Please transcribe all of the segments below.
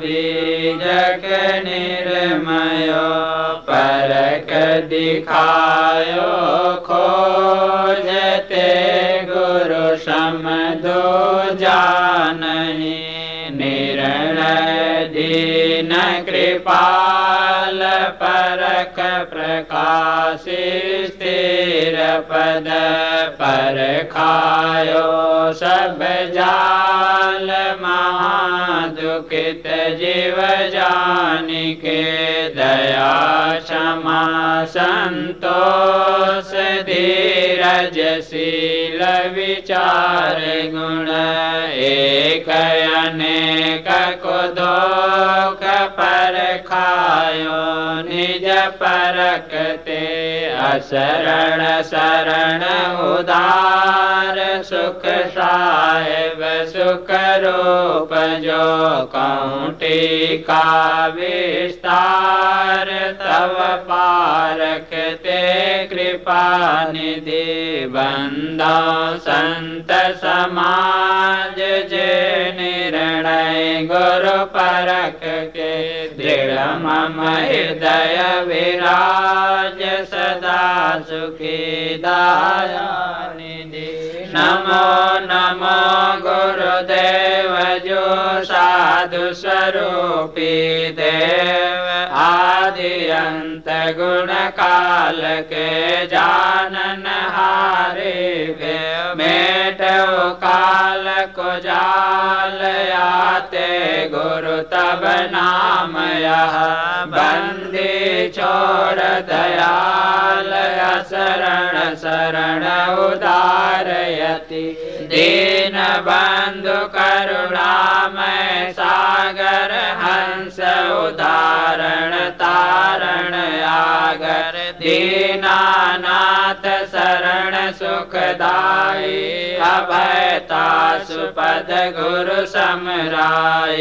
बीजक निर्मयो परक दिखायो खोजते गुरु समदो जानहि निर्णय दीन कृपाल प्रकाशिस्तिरपद परखायो सब जाल महादुखित जीव जानिके दया क्षमा सन्तोष धीरजशील विचार गुण एकोद पर निज परकते असरण शरण उदार सुख जो कौटी कृपा निधि बंदा संत समाज जे निर्णय गुरु परख दृढ मम हृदय विराज सदा सुखी दाया नमो नमो गुरुदेवजो साधु स्वरूपी देव। आदि अन्त के जानन हारे मेटो का जाल आते गुरु तब नाम यह बंदी छोड़ दयाल शरण शरण उदारयति। दीन बंधु करुणामय सागर हंस उदाहरण तारण आगर दीनानाथ शरण सुपद गुरु समराय।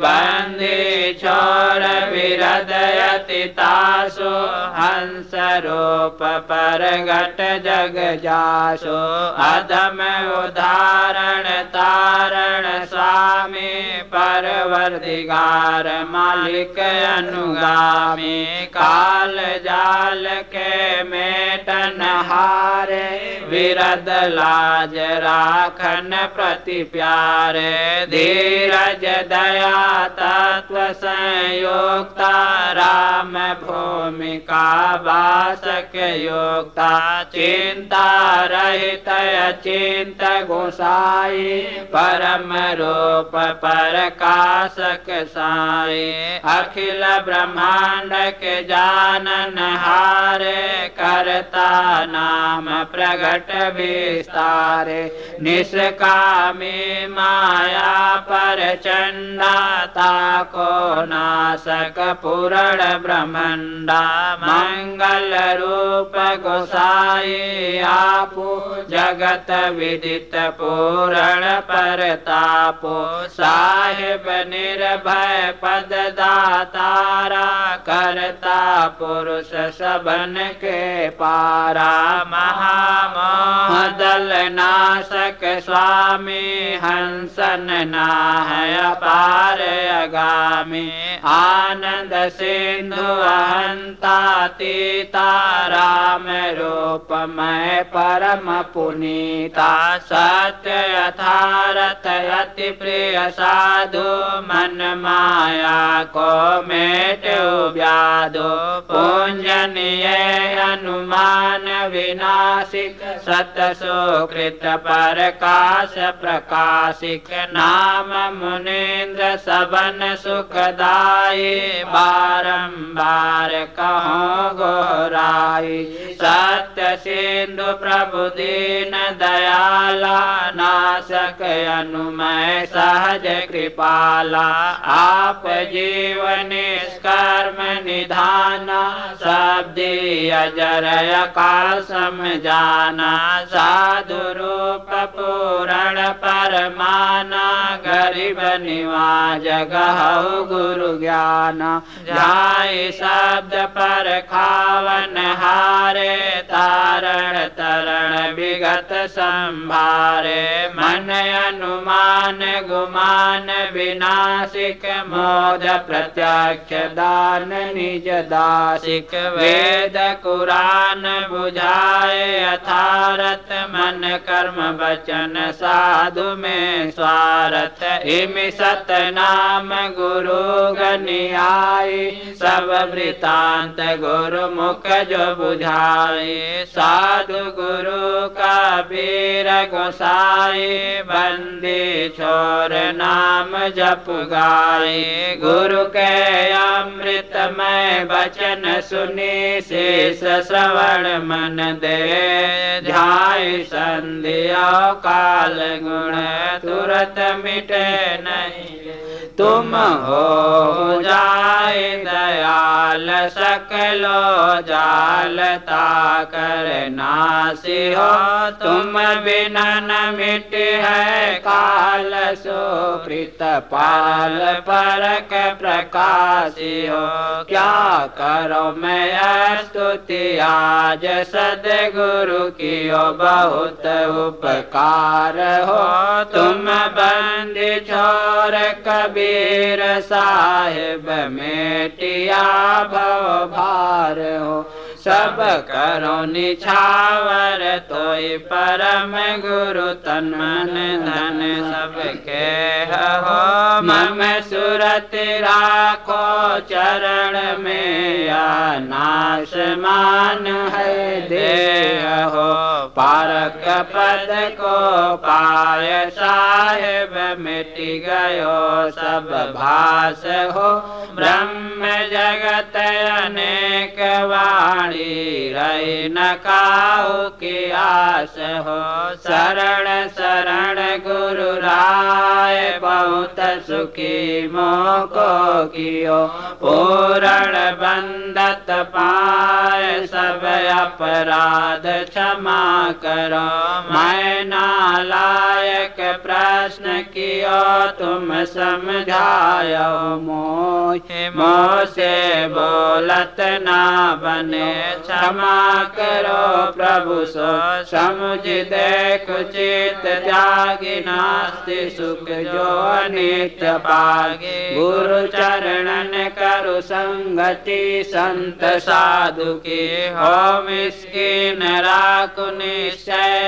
बंदी छोर विरदयति तासो हंस रूप पर घट जग जासो। अधम उदाहरण तारण स्वामी परवर्दिगार मालिक अनुगामी। काल जाल के मेटन हारे विरद लाज राखन प्रति प्यारे। धीरज दया तत्व संयोगता राम भूमिका वासक योगता चिंता रहित चिंत गोसाई, परम रूप प्रकाशक साई। अखिल ब्रह्मांड के जानन हारे, करता नाम प्रगट विस्तारे निष्कामी माया पर चंडाता को नासक पूर्ण ब्रह्मंडा मंगल रूप गोसाई आपो जगत विदित पूर्ण परतापो साहिब निर्भय पद दातारा करता पुरुष सबन के पारा नाशक स्वामी हंसन नाहय पार आनन्दसिन्धुवहन्तातीता रामरूपमय परमपुनीता सत्य यथा रथ प्रिय साधु मन माया कोमेटो व्याधो पूञ्जनीय हनुमान विनाशिक सदशोकृत प्रकाश प्रकाशिक नाम मुनीन्द्र सवन सुखदा सुखदाई बारंबार कहो गोराई सत्य सिंधु प्रभु दीन दयाला नाशक अनुमय सहज कृपाला। आप जीवन कर्म निधाना शब्दी का समझाना। साधु रूप पूरण परमाना, गरीब निवा जगह गुरु ज्ञान। जाय शब्द पर खावन हारे, तारण तरण विगत संभारे। मन अनुमान, गुमान, विनाशिक, मोद प्रत्यक्ष, दान, निज दासिक। वेद, कुरान, बुझाए अथारत मन, कर्म, वचन, साधु में स्वारथ। इम सत नाम गुरु गनियाई सब वृतांत गुरु मुख जो बुझाए साधु गुरु का वीर गोसाई, बंदी छोर नाम जप गाए गुरु के अमृत में वचन सुनी, शेष श्रवण मन दे। ध्याय संध्या काल गुण तुरत मिटे नहीं। तुम हो जाए दयाल, सकलो जालता कर नासी हो। तुम बिना न मिट है काल, सुप्रीत पाल परक प्रकाशी हो। क्या करो मैं स्तुति आज सदगुरु की बहुत उपकार हो। तुम बंद छोर कभी कबीर साहेब मेटिया भव भार हो। सब करो निछावर तो परम गुरु तन मन धन सबके हो। मम सुरत राखो चरण में, या नाश मान है देह हो। पारक पद को पाय साहेब मिट गयो, सब भास हो। ब्रह्म जगत अनेक वाणी रही न की आस हो। शरण शरण गुरु राय बहुत सुखी मोको कियो। पूरण बंदत पाय सब अपराध क्षमा करो, मैं नालायक प्रश्न कियो, तुम समझायो मोह मोह से बोलत ना बने, क्षमा करो प्रभु, सो समुझ देख चित त्यागी नास्ति सुख जो नित्य पागे। गुरु चरणन करु संगति, संत साधु की हो, मिस्किन राखु निश्चय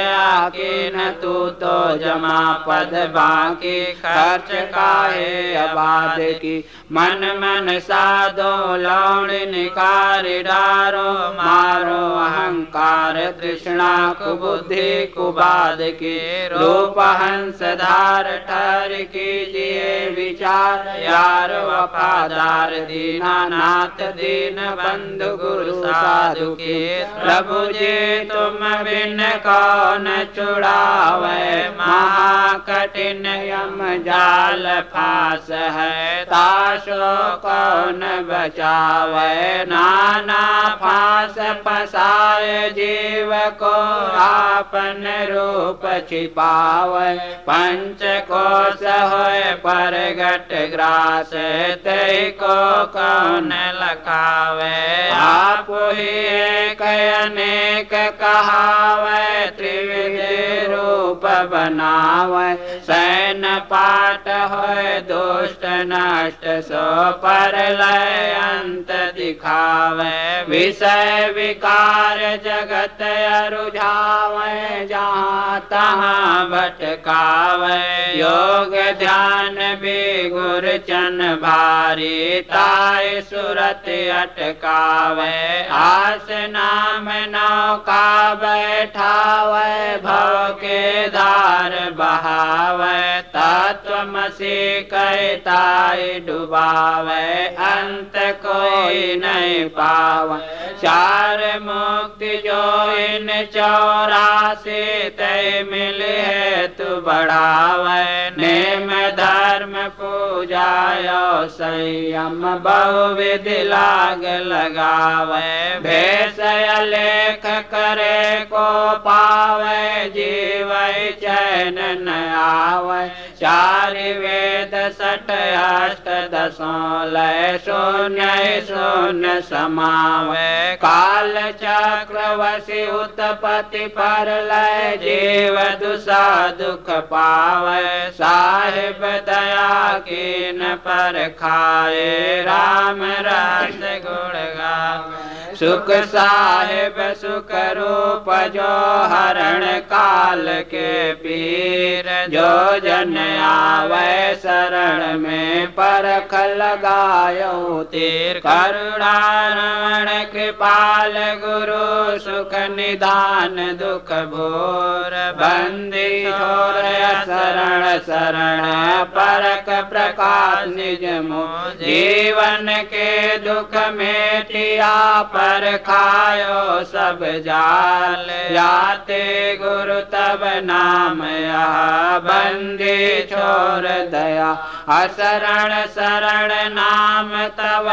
तू तो जमा पद बाकी खर्च काहे आबाद की। मन मन साधो, लौण निकार डारो, मारो अहंकार तृष्णा कुबुद्धि कुबाद के रूप हंस धार ठर कीजिए विचार, यार वफादार दीना नाथ दीन बंधु गुरु साधु के। प्रभु जी, तुम बिन कौन चुड़ावे महा कठिन यम जाल फास है। ताशो कौन बचावे? नाना फास फसाए जीव को आपन रूप छिपाव। पंच कोश हो पर घट ग्रास ते को कौन लखावे आप ही एक अनेक कहावे त्रिविध रूप बनावे। सैन पाठ हो दुष्ट नष्ट, सो पर लय अंत दिखावे। विषय विकार जगत रुझावे जहाँ तहाँ भटकावे। योग ध्यान भी गुर चन भारी, ताय सुरत अटकावे। आस नाम नौका बैठावे भव के धार बहावे तत्वमसी कहताई डुबावे अंत कोई नहीं पावे। चार मुक्ति जो इन चौरासी ते मिले है तू बढ़ावे। नेम धर्म पूजायो संयम बहुविध लाग लगावे। भेष लेख करे को पावे, जीव चैन न आवे। चार वेद सठ अष्ट दशो लय शून्य शून्य समावे। काल चक्र वसी उत्पत्ति पर लय, जीव दुसा दुख पावे। साहिब दया कीन पर खाए, राम रस गुण गावे। सुख साहेब सुख रूप जो हरण काल के पीर। जो जन आवे शरण में परख लगायो तीर करुणारण कृपाल गुरु सुख निदान दुख भोर बंदी छोर शरण शरण परक प्रकाश निज मो जीवन के दुख में टिया पर खायो सब जाल जाते गुरु तब नाम यह बंदी छोर दया असरण शरण नाम तव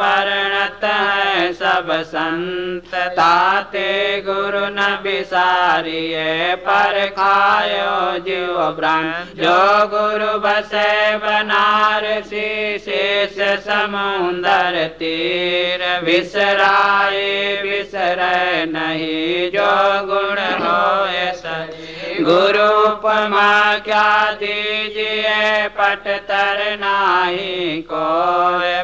वर्णत है सब संत। ताते गुरु न बिसारिये पर खायो जीव ब्राह्म जो गुरु बसे बनारसी शेष समुंदर तीर। विसराए विसर नहीं, जो गुण हो गुरु उपमा क्या दीजिए, पट तर नाही को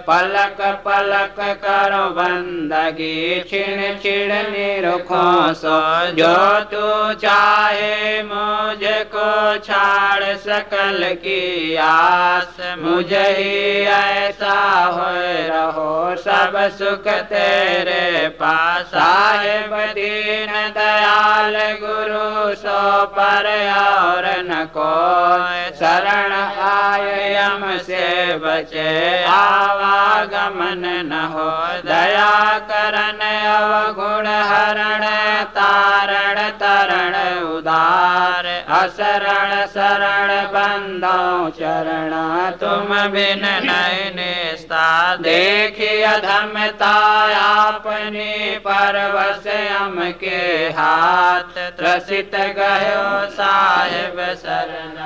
पलक पलक करो बंदगी, छिण छिण निरखो सो। जो तू चाहे मुझको छाड़ सकल की आस। मुझे ही ऐसा हो रहो, सब सुख तेरे पास। साहेब दीन दयाल गुरु सो पर और न को शरण आय यम से बचे। आवागमन न हो, दया करन अवगुण हरण, तारण तरण उदार। असरण शरण बंदो चरण, तुम बिन नैनिस्ता देखिय धमता अपनी परवश हम के हाथ। त्रसित गयो साहेब शरण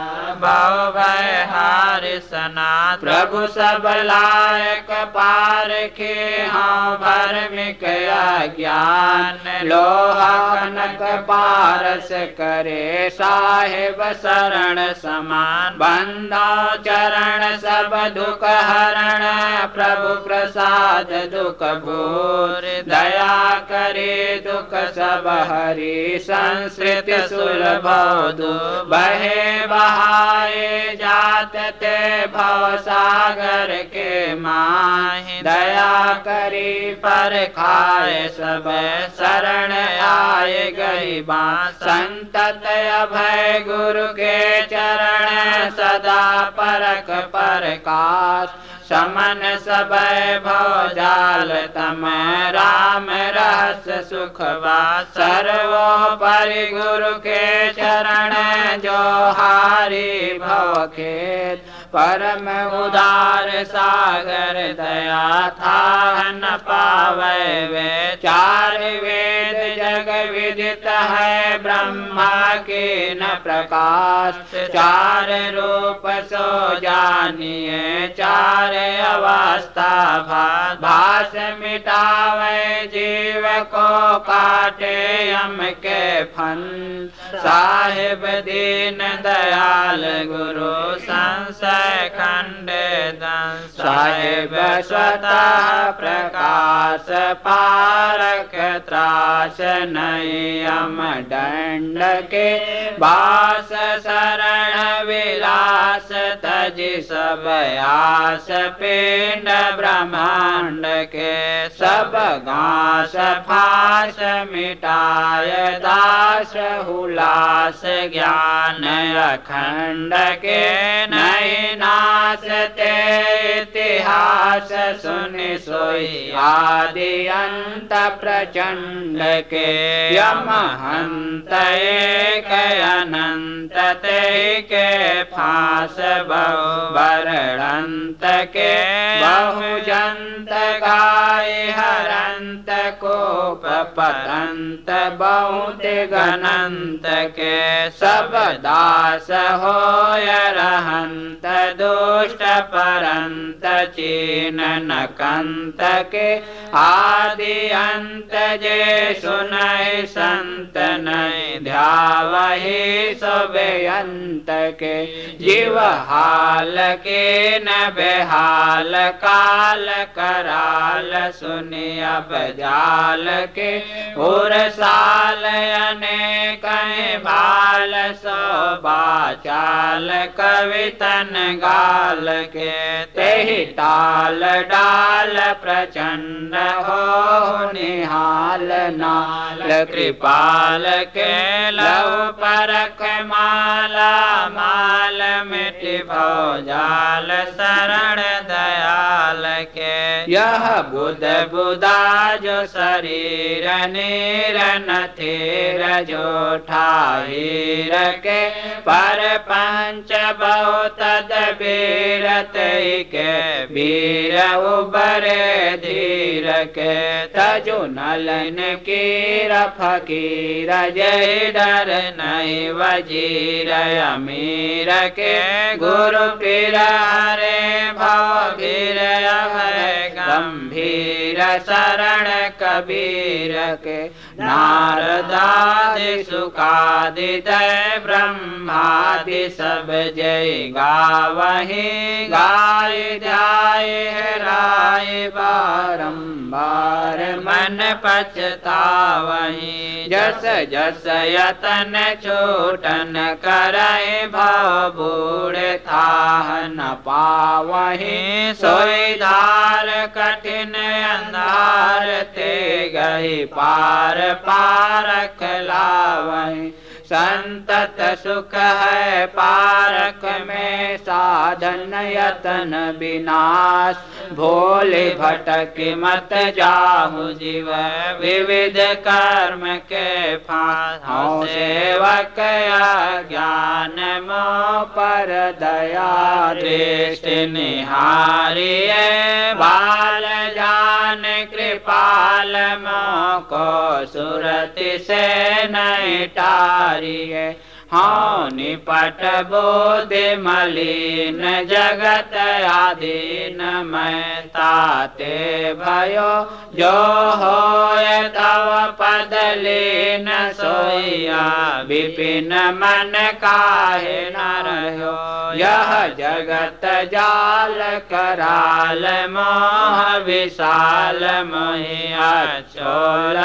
भाव भय हार सनात प्रभु सब लायक पार के हाँ भर्मिक ज्ञान लोहा कनक पारस करे, साहेब शरण समान। बंदा चरण सब दुख हरण, प्रभु प्रसाद दुख भूर। दया करे दुख सब हरि, संस्कृत सुलभ दो बहे बहाए जात ते भव सागर के माहि। दया करी पर खाए सब, शरण आए गई बा संतत अभय गुरु के चरण सदा परक प्रकाश। समन सब भोजाल, तम राम रहस सुखवा। सर्वो पर गुरु के चरण जो हारी भव खेत परम उदार सागर दया था न वे चार वेद जग विदित है, ब्रह्मा के न प्रकाश। चार रूप सो जानिए, चार अवस्था भास मिटावे, जीव को काटे यम के फन। साहिब दीन दयाल गुरु, संशय खंड साहिब स्वतः प्रकाश। पारक त्रास नयम दंड के बास शरण विलास तज सब आस पिंड ब्रह्मांड के सब घास फास मिटाय दास हुलास ज्ञान अखंड के नई नाश ते इतिहास सुन सोई आदि दन्त प्रचण्ड यमहन्त एके फास बहु वरन्त के बहुजन्त गाय हरन्त कोप परन्त बहु ते गनन्त के शास होयरहन्त परन्त चिन कन्तके आदि अंत जे सुनय संत नय ध्यावही सबे अंत के जीव हाल के न बेहाल काल कराल सुनिय बजाल के और साल अनेक बाल सो बाचाल कवितन गाल के ते ताल डाल प्रचंड हो निहाल नाल कृपाल के लव परख माला माल मिट भौजाल शरण दयाल के यह बुध बुदा जो शरीर नीर नथेर जो ठाहीर के पर पंच बहुत बीरत के वीर उबरे धीर के तजु नलन कीर। फकीर जय डर नहीं वजीर अमीर के। गुरु पीर गिर गंभीर शरण कबीर के नारदादि सुखादि दय ब्रह्मादि सब जय गावही गाय ध्याय राय बारंबार मन पछतावही जस जस यतन छोटन बूढ़ थाह न पावही। धार कठिन अंधार ते गई पार पारख लावही संतत सुख है पारक में साधन यतन विनाश। भोले भटक मत जाहु जीव, विविध कर्म के फांस। सेवक ज्ञान मो पर दया दृष्टि निहारिय बाल जान कृपाल मो को सुरति से नहीं टारिए हाँ निपट बोध मलिन जगत आधीन मैं ताते भयो। जो हो तव पद लीन सोया विपिन मन काहे न रहो यह जगत जाल कराल मोह विशाल मोहिया चोल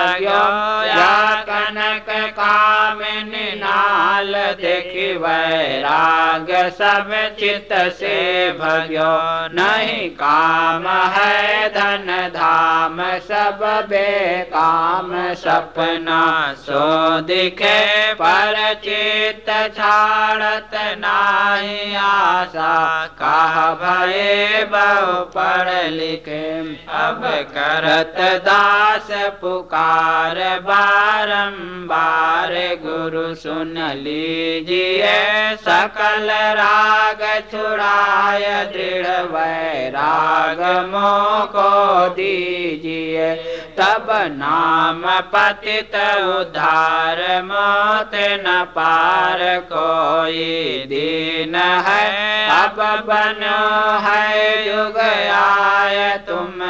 या कनक कामिनी नाल देखी वैराग सब चित से भग्यो नहीं काम है धन धाम सब बेकाम सपना सो दिखे पर चित छाड़त नाही। आशा, कह भय बहु पढ़ लिखे। अब करत दास पुकार, बारंबार गुरु सुन लीजिए। सकल राग छुड़ाय, दृढ़ वैराग मोको दीजिए। तब नाम पतित उद्धार, मौत न पार कोई दीन है अब बनो है युग आय तुम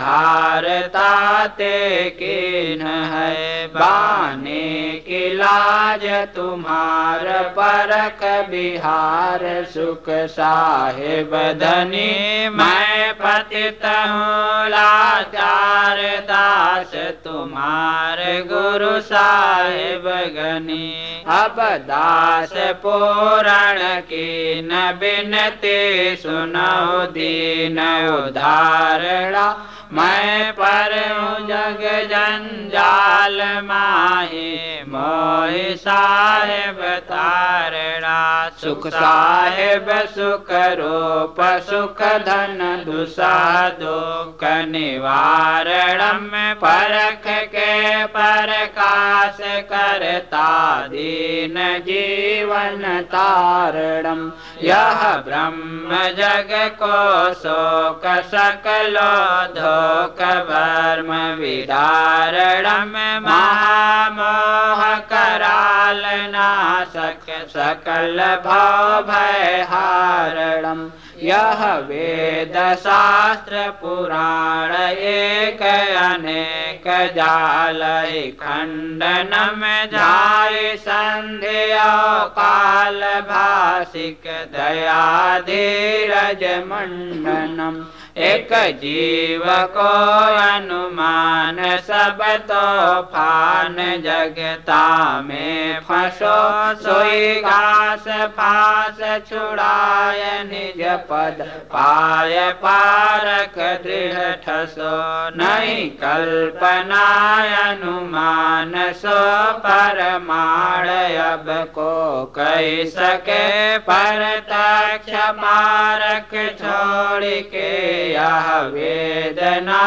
आधार ताते कीन है, बाने की लाज तुम्हार परख बिहार सुख साहेब धनी। मैं पतित हूँ, लाचार दास तुम्हार गुरु साहेब गनी। अब दास पूरण की न बिनती सुनो दीन उदाहरणा मैं जग जंजाल माही मोहि साहेब तारणा सुख साहेब सुख धन दुसा दुख निवारणम परख के प्रकाश करता दीन जीवन तारणम यह ब्रह्म जग को शोक सकलो धो शोकवर्म विदारणं महामोह करालनाशक सकल भाव भयहारणम् यह वेद शास्त्र पुराण एक अनेक जाल खंडन में जाय संध्या काल एक जीव को अनुमान सब तो फान जगता में फसो, सोई घास फास छुड़ाय निज पद, पाय पारक दृढ़ ठसो। नहीं कल्पना अनुमान सो परमाण अब को कह सके पर तक्ष मारक छोड़ के यह वेदना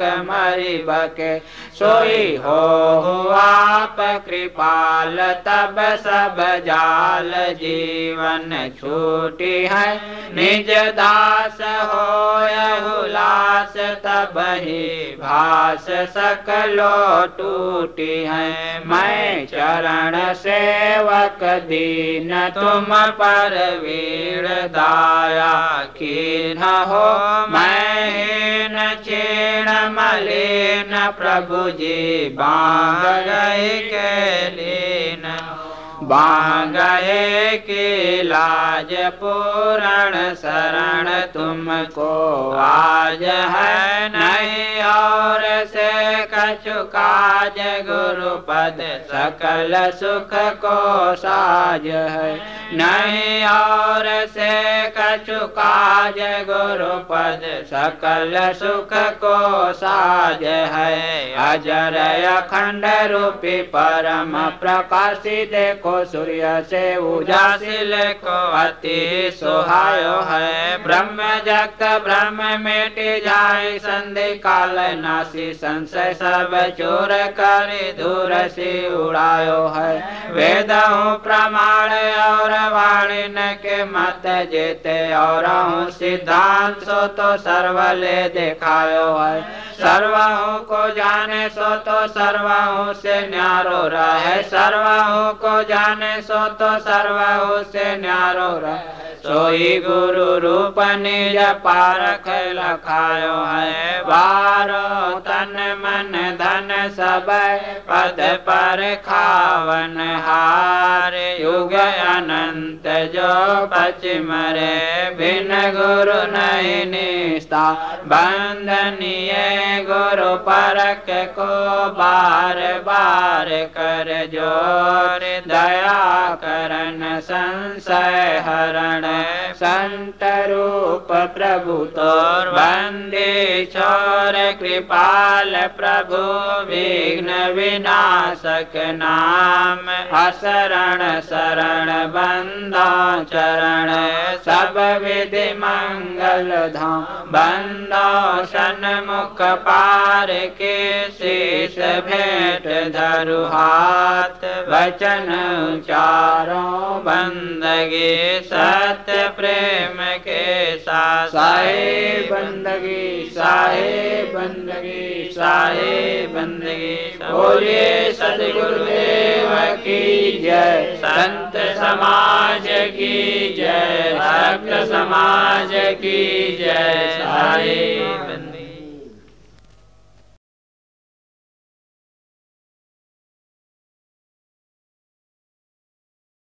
कमरिबके। मरी सोई हो आप कृपाल, तब सब जाल जीवन छूटी है। निज दास हो हुलास तब ही भास सकलो टूटी है। मैं चरण सेवक दीन तुम पर वीर दाया की न हो, मैं क्षीण मलिन प्रभु जी बांग के लीन। बांग गए के लाज पूरण शरण तुमको आज है नहीं और से कछु काज गुरु पद सकल सुख को साज है। नहीं और से कछु काज गुरु पद सकल सुख को साज है। अजर अखंड रूपी परम प्रकाशी देखो सूर्य से उजासिल को अति सुहायो है। ब्रह्म जगत ब्रह्म मिट जाए संधि काल नासी संशय सब चोर कर दूर से उड़ायो है। वेद प्रमाण और वाणी के मत जेते, और सिद्धांत सो तो सर्व ले दिखायो है। सर्वहु को जाने सो तो सर्वहु से न्यारो रहे। सर्वहु को जाने सो तो सर्वहु से न्यारो रहे। सोई गुरु रूप निज पारख लखायो है। बारो तन मन धन सब पद पर खावन हार। युग अनंत जो बच मरे बिन गुरु नहीं निष्ठा। बंधनीय गुरु परक को बार बार कर ज़ोर। दया करन संशय हरण संत रूप प्रभु तोर वंदे छोर कृपाल प्रभु विघ्न विनाशक नाम असरण शरण बंदा चरण सब विधि मंगल धाम बंदा सन्मुख पार के शेष भेंट धरु वचन चारों बंदगे सत्य प्रेम के साथ साहे बंदगी साहे बंदगी साहे बंदगी। बोलिए सदगुरुदेव की जय। संत समाज की जय। भक्त समाज की जय। साहे बंदगी।